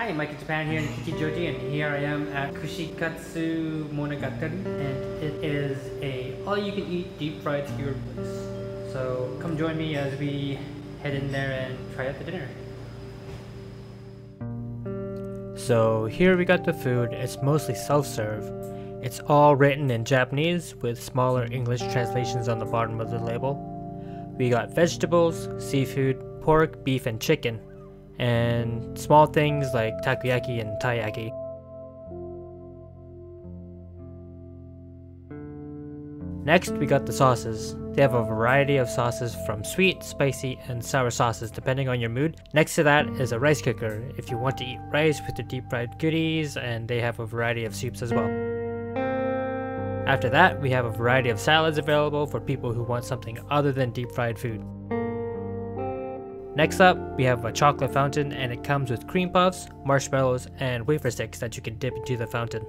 Hi, Mike in Japan here in Kichijoji, and here I am at Kushikatsu Monogatari, and it is a all-you-can-eat deep-fried skewer place. So come join me as we head in there and try out the dinner. So here we got the food. It's mostly self-serve. It's all written in Japanese with smaller English translations on the bottom of the label. We got vegetables, seafood, pork, beef, and chicken and small things like takoyaki and taiyaki. Next, we got the sauces. They have a variety of sauces from sweet, spicy, and sour sauces depending on your mood. Next to that is a rice cooker if you want to eat rice with the deep fried goodies, and they have a variety of soups as well. After that, we have a variety of salads available for people who want something other than deep fried food. Next up, we have a chocolate fountain and it comes with cream puffs, marshmallows, and wafer sticks that you can dip into the fountain.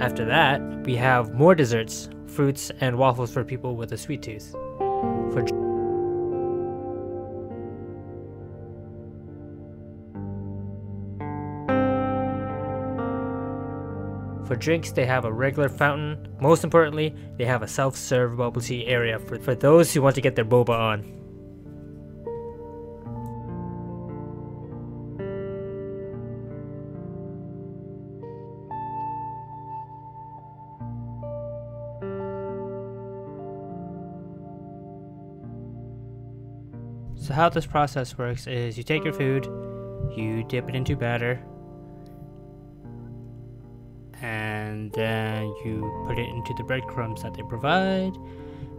After that, we have more desserts, fruits, and waffles for people with a sweet tooth. For For drinks, they have a regular fountain. Most importantly, they have a self-serve bubble tea area for, for those who want to get their boba on. So how this process works is you take your food, you dip it into batter, and then you put it into the breadcrumbs that they provide,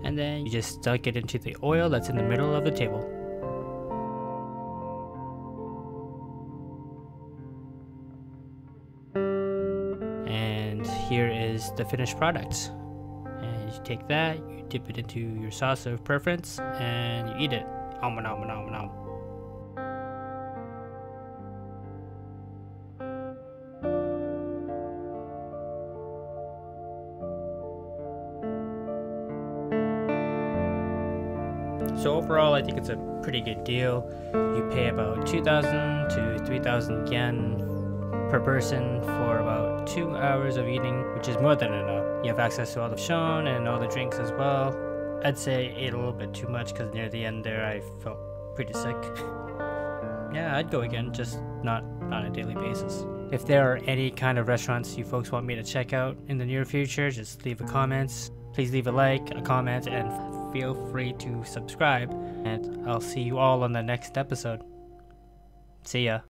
and then you just dunk it into the oil that's in the middle of the table. And here is the finished product. And you take that, you dip it into your sauce of preference, and you eat it. Om nom nom nom. So overall, I think it's a pretty good deal. You pay about 2,000 to 3,000 yen per person for about two hours of eating, which is more than enough. You have access to all the shon and all the drinks as well. I'd say ate a little bit too much because near the end there I felt pretty sick. yeah, I'd go again, just not on a daily basis. If there are any kind of restaurants you folks want me to check out in the near future, just leave a comment. Please leave a like, a comment, and feel free to subscribe. And I'll see you all on the next episode. See ya.